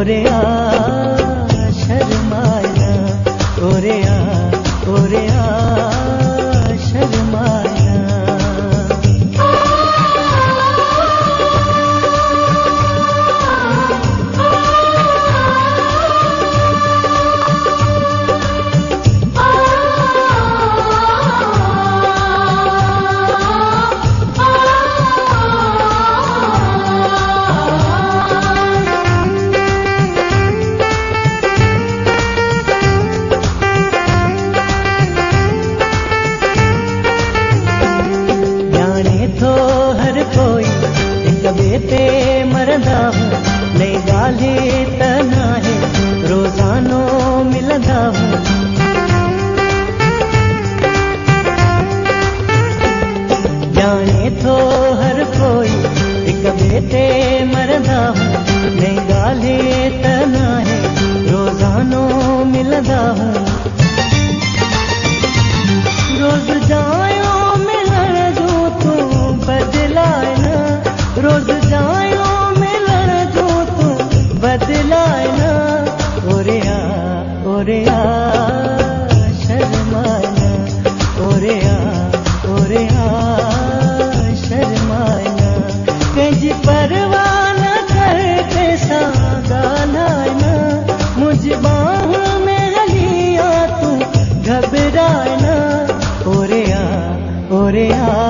করে আর वाले तना है, रोजानो मिलदा हूँ। रोज जायो मिलण जो तू बदलाए न रोज जायो मिलण जो तूं बदलाए न ओरे आ ओरे आ परवा मेरे आ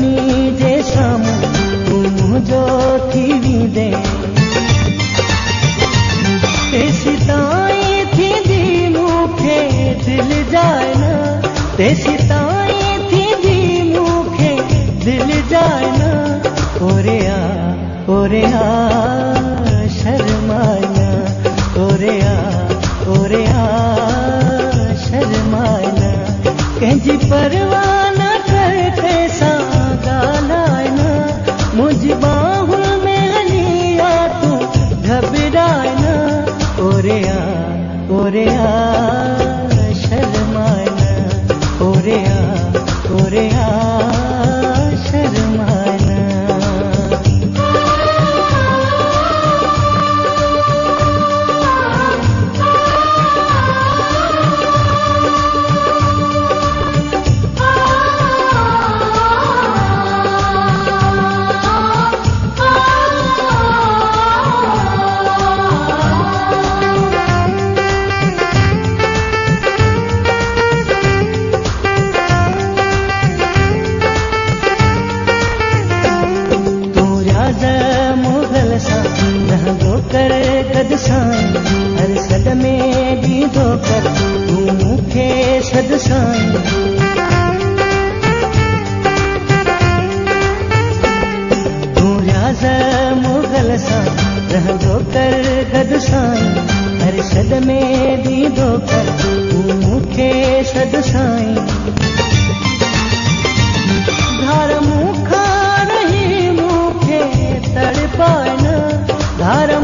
ನಿಜೆ ಸಾಮು ಮುಜೋ ಥಿವಿದೆ तेसी ताई थी दी मुखे दिल जाए ना तेसी धर